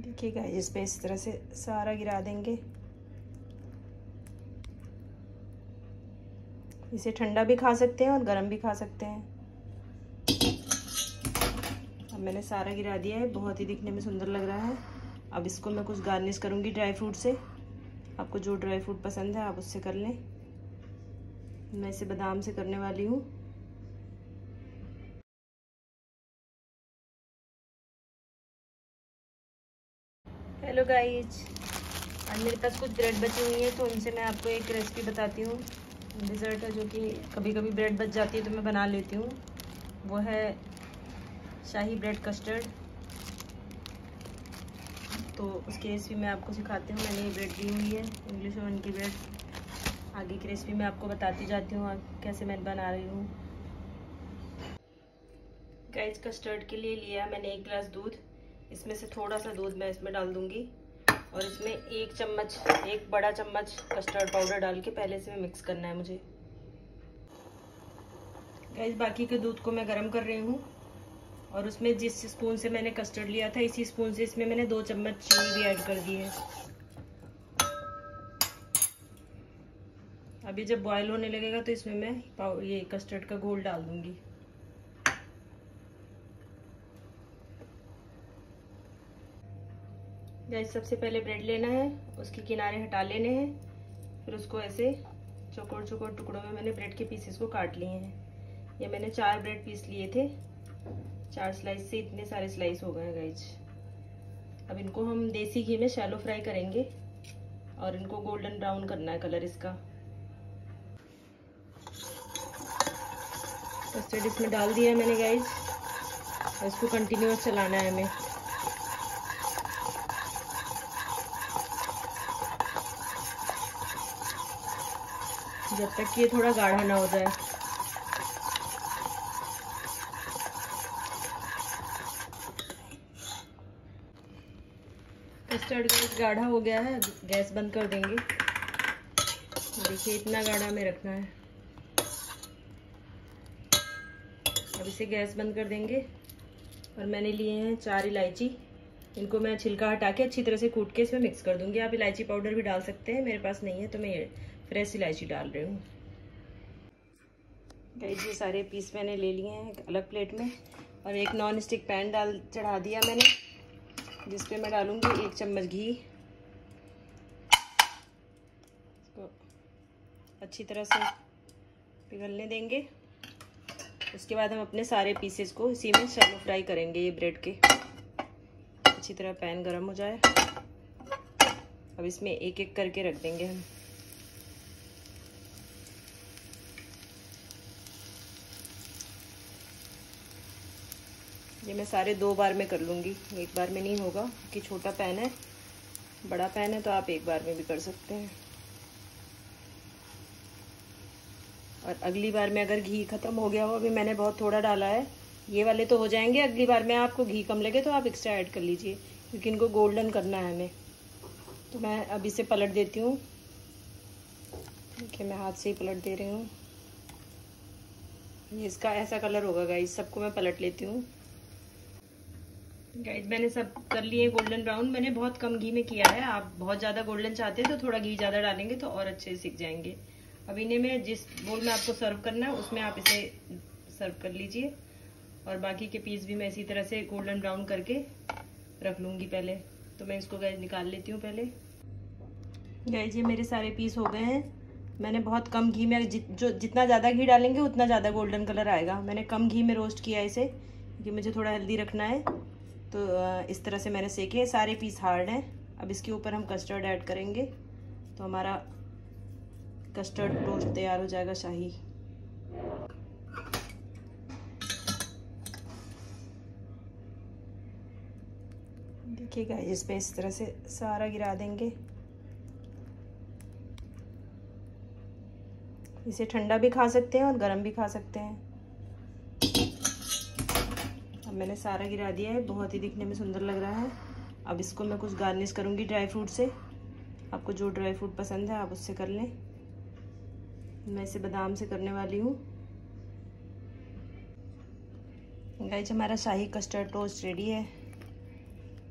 देखिएगा इस पर इस तरह से सारा गिरा देंगे। इसे ठंडा भी खा सकते हैं और गर्म भी खा सकते हैं। अब मैंने सारा गिरा दिया है, बहुत ही दिखने में सुंदर लग रहा है। अब इसको मैं कुछ गार्निश करूँगी ड्राई फ्रूट से। आपको जो ड्राई फ्रूट पसंद है, आप उससे कर लें। मैं इसे बादाम से करने वाली हूँ। हेलो गाइज़ आज मेरे पास कुछ ब्रेड बची हुई है तो उनसे मैं आपको एक रेसिपी बताती हूँ। डिज़र्ट है जो कि कभी कभी ब्रेड बच जाती है तो मैं बना लेती हूँ। वो है शाही ब्रेड कस्टर्ड तो उसकी रेसिपी मैं आपको सिखाती हूँ। मैंने ये ब्रेड ली हुई है इंग्लिश ओवन की ब्रेड आगे की रेसिपी मैं आपको बताती जाती हूँ कैसे मैं बना रही हूँ। गाइस कस्टर्ड के लिए लिया मैंने एक गिलास दूध। इसमें से थोड़ा सा दूध मैं इसमें डाल दूँगी। और इसमें एक चम्मच, एक बड़ा चम्मच कस्टर्ड पाउडर डाल के पहले से मिक्स करना है मुझे। गैस बाकी के दूध को मैं गर्म कर रही हूँ। और उसमें जिस स्पून से मैंने कस्टर्ड लिया था, इसी स्पून से इसमें मैंने दो चम्मच चीनी भी ऐड कर दी है। अभी जब बॉयल होने लगेगा तो इसमें मैं ये कस्टर्ड का घोल डाल दूँगी। गैस सबसे पहले ब्रेड लेना है, उसके किनारे हटा लेने हैं, फिर उसको ऐसे चौकोर चौकोर टुकड़ों में मैंने ब्रेड के पीसेस को काट लिए हैं। ये मैंने चार ब्रेड पीस लिए थे। चार स्लाइस से इतने सारे स्लाइस हो गए हैं गैज अब इनको हम देसी घी में शैलो फ्राई करेंगे और इनको गोल्डन ब्राउन करना है कलर इसका। कस्टर्ड इसमें डाल दिया है मैंने गाइज़ इसको कंटिन्यूस चलाना है हमें। जब तक ये थोड़ा गाढ़ा ना हो जाए। कस्टर्ड गैस गाढ़ा हो गया है, गैस बंद कर देंगे। देखिए, इतना गाढ़ा में रखना है। अब इसे गैस बंद कर देंगे। और मैंने लिए हैं चार इलायची। इनको मैं छिलका हटा के अच्छी तरह से कूट के इसमें मिक्स कर दूँगी। आप इलायची पाउडर भी डाल सकते हैं, मेरे पास नहीं है तो मैं फ्रेश इलायची डाल रही हूँ। गाइस ये सारे पीस मैंने ले लिए हैं एक अलग प्लेट में और एक नॉन स्टिक पैन डाल चढ़ा दिया मैंने जिस पे मैं डालूँगी एक चम्मच घी। इसको अच्छी तरह से पिघलने देंगे। उसके बाद हम अपने सारे पीसेस को इसी में शैलो फ्राई करेंगे ये ब्रेड के। अच्छी तरह पैन गरम हो जाए। अब इसमें एक एक करके रख देंगे हम। ये मैं सारे दो बार में कर लूँगी। एक बार में नहीं होगा कि छोटा पैन है। बड़ा पैन है तो आप एक बार में भी कर सकते हैं। और अगली बार में अगर घी ख़त्म हो गया हो, अभी मैंने बहुत थोड़ा डाला है। ये वाले तो हो जाएँगे, अगली बार में आपको घी कम लगे तो आप एक्स्ट्रा ऐड कर लीजिए, क्योंकि इनको गोल्डन करना है हमें। तो मैं अभी इसे पलट देती हूँ। देखिए, मैं हाथ से ही पलट दे रही हूँ। ये इसका ऐसा कलर होगा गाइस सबको मैं पलट लेती हूँ। गाइस मैंने सब कर लिए गोल्डन ब्राउन मैंने बहुत कम घी में किया है. आप बहुत ज़्यादा गोल्डन चाहते हैं तो थोड़ा घी ज़्यादा डालेंगे तो और अच्छे सीख जाएँगे. अब इन्हें मैं जिस बोल में आपको सर्व करना है उसमें आप इसे सर्व कर लीजिए. और बाकी के पीस भी मैं इसी तरह से गोल्डन ब्राउन करके रख लूँगी पहले. तो मैं इसको गैस निकाल लेती हूँ पहले. गैस ये मेरे सारे पीस हो गए हैं. मैंने बहुत कम घी में जि, जो जितना ज़्यादा घी डालेंगे उतना ज़्यादा गोल्डन कलर आएगा. मैंने कम घी में रोस्ट किया इसे क्योंकि मुझे थोड़ा हेल्दी रखना है. तो इस तरह से मैंने सेके सारे पीस हार्ड हैं। अब इसके ऊपर हम कस्टर्ड ऐड करेंगे। तो हमारा कस्टर्ड टोस्ट तैयार हो जाएगा शाही। देखिएगा इस पे इस तरह से सारा गिरा देंगे। इसे ठंडा भी खा सकते हैं और गर्म भी खा सकते हैं। अब मैंने सारा गिरा दिया है, बहुत ही दिखने में सुंदर लग रहा है। अब इसको मैं कुछ गार्निश करूँगी ड्राई फ्रूट से। आपको जो ड्राई फ्रूट पसंद है, आप उससे कर लें। मैं इसे बादाम से करने वाली हूँ। गाइज़ हमारा शाही कस्टर्ड टोस्ट रेडी है।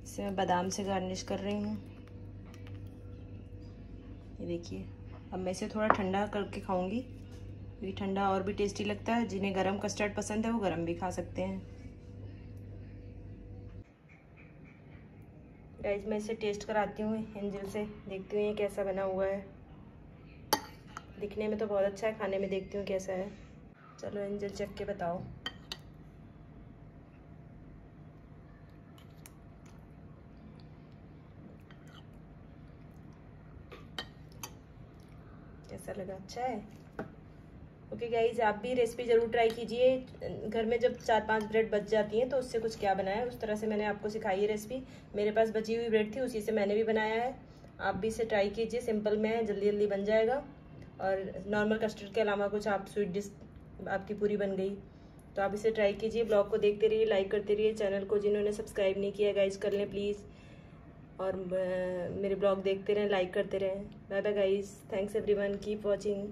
इसे मैं बादाम से गार्निश कर रही हूँ। ये देखिए, अब मैं इसे थोड़ा ठंडा करके खाऊँगी। क्योंकि ठंडा और भी टेस्टी लगता है। जिन्हें गरम कस्टर्ड पसंद है, वो गरम भी खा सकते हैं। गाइज़ मैं इसे टेस्ट कराती हूँ एंजल से। देखती हूँ ये कैसा बना हुआ है। दिखने में तो बहुत अच्छा है, खाने में देखती हूँ कैसा है। चलो एंजल चख के बताओ। कैसा लगा? अच्छा है। ओके okay गाइज़ आप भी रेसिपी ज़रूर ट्राई कीजिए। घर में जब चार पाँच ब्रेड बच जाती हैं तो उससे कुछ क्या बनाया उस तरह से मैंने आपको सिखाई है रेसिपी मेरे पास बची हुई ब्रेड थी, उसी से मैंने भी बनाया है। आप भी इसे ट्राई कीजिए सिंपल में जल्दी जल्दी बन जाएगा। और नॉर्मल कस्टर्ड के अलावा कुछ आप स्वीट डिश आपकी पूरी बन गई। तो आप इसे ट्राई कीजिए ब्लॉग को देखते रहिए लाइक करते रहिए। चैनल को जिन्होंने सब्सक्राइब नहीं किया गाइज़ कर लें प्लीज़ और मेरे ब्लॉग देखते रहें लाइक करते रहें। Bye bye guys thanks everyone keep watching